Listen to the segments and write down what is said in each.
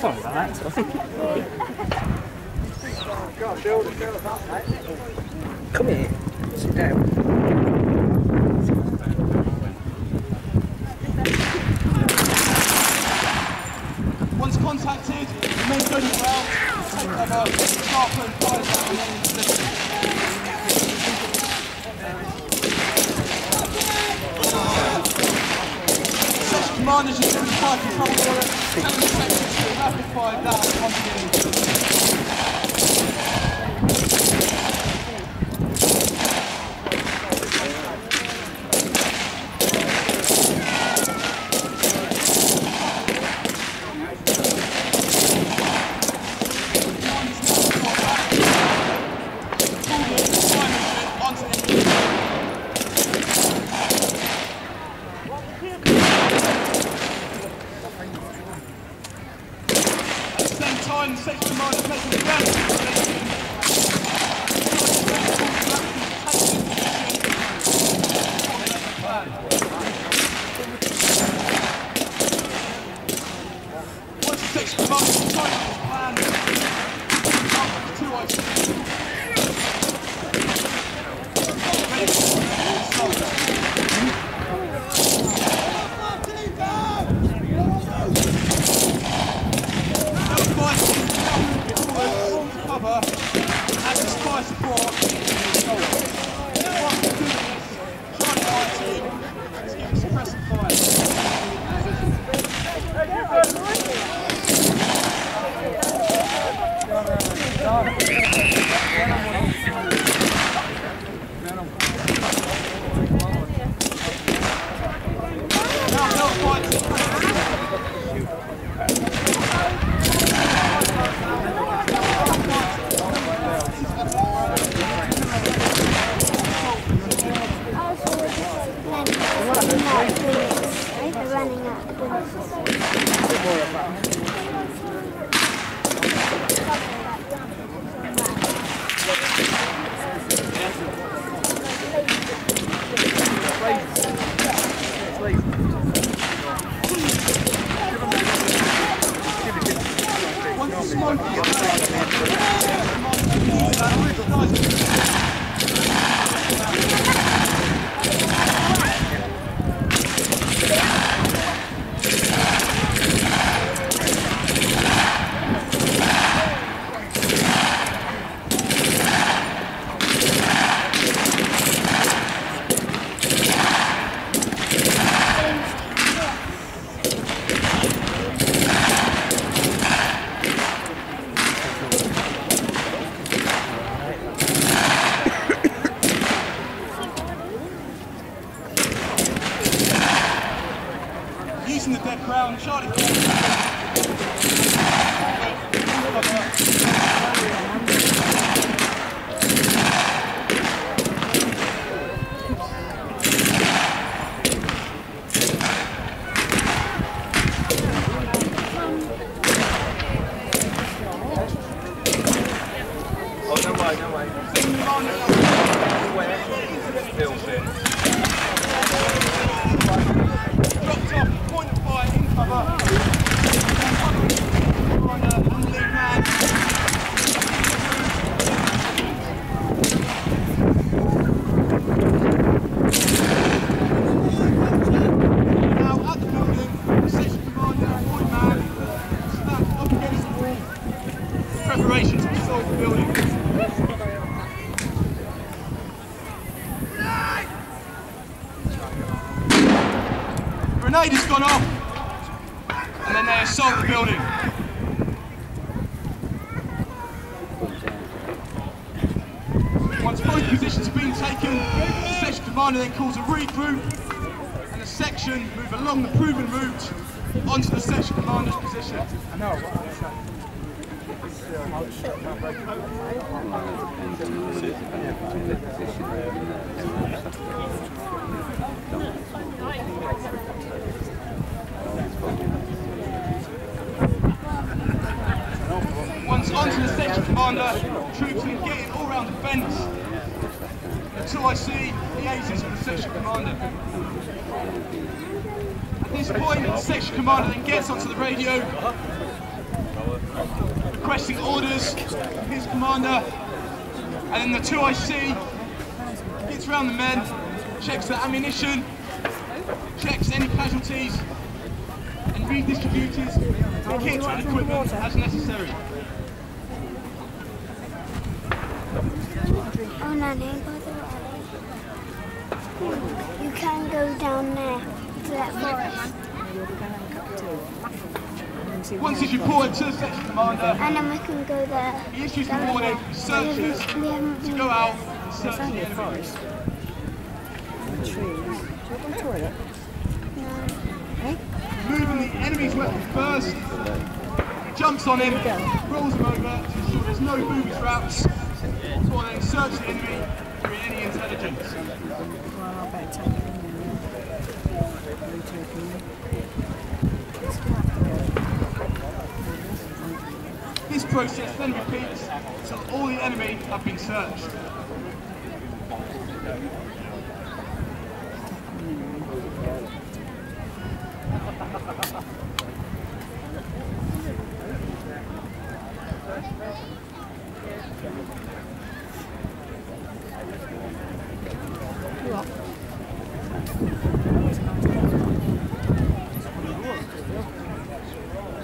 Sorry about that. Come here. Sit down. Once contacted, remain good as well. Take cover, sharpen, fire down, and then commanders, you can fire control and the sections to fire same time, section commander making the ground. Once section start. Fire forward, cover, as a spy support. Once we do this, try to fight team, let's keep suppressing fire. Now, no fighting. Running up. Once the Charlie. Oh, no way, no way. Feels in. Dropped off, point of fire, in cover. On a on the lead man. Now at the building, section commander, point man, stand up against the wall. Preparation to assault the building. Grenade has gone off, and then they assault the building. Once both positions have been taken, the section commander then calls a regroup, and the section move along the proven route onto the section commander's position. Once onto the section commander, troops can get in all round the fence. Until I see liaises with the section commander. At this point, the section commander then gets onto the radio requesting orders from his commander. And then the 2IC gets around the men, checks the ammunition, checks any casualties, and redistributes the kit and equipment as necessary. Oh, Nanny, by the way, you can go down there to that forest. Once he's reported to the section commander, And then we can go there. he issues the warning for searchers to go out and search the enemy. Forest. And trees. Do you want to toilet? moving the enemy's weapon first. He jumps on him, rolls him over to ensure there's no booby traps. I then search the enemy for any intelligence. Well, I better take it in there. This process then repeats until all the enemy have been searched.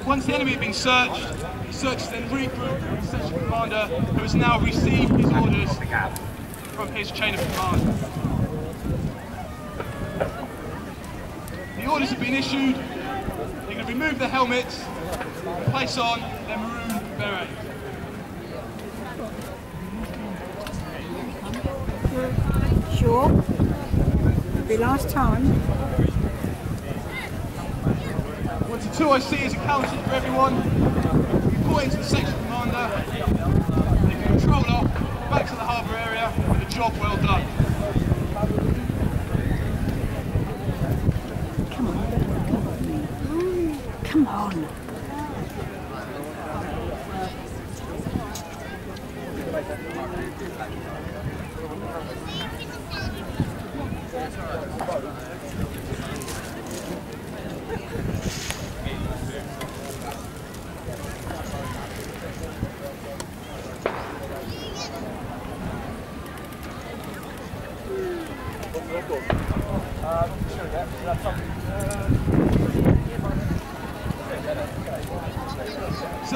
Once the enemy had been searched, the searchers then regrouped with the section commander who has now received his orders from his chain of command. The orders have been issued. They're going to remove the helmets, place on their maroon beret. Sure. It'll Be last time. Once the 2IC is accounted for everyone, reporting into the section commander, they can patrol off back to the harbour area with a job well done. Come on.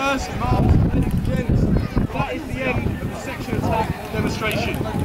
Sirs, ma'ams, and gents, that is the end of the section attack demonstration.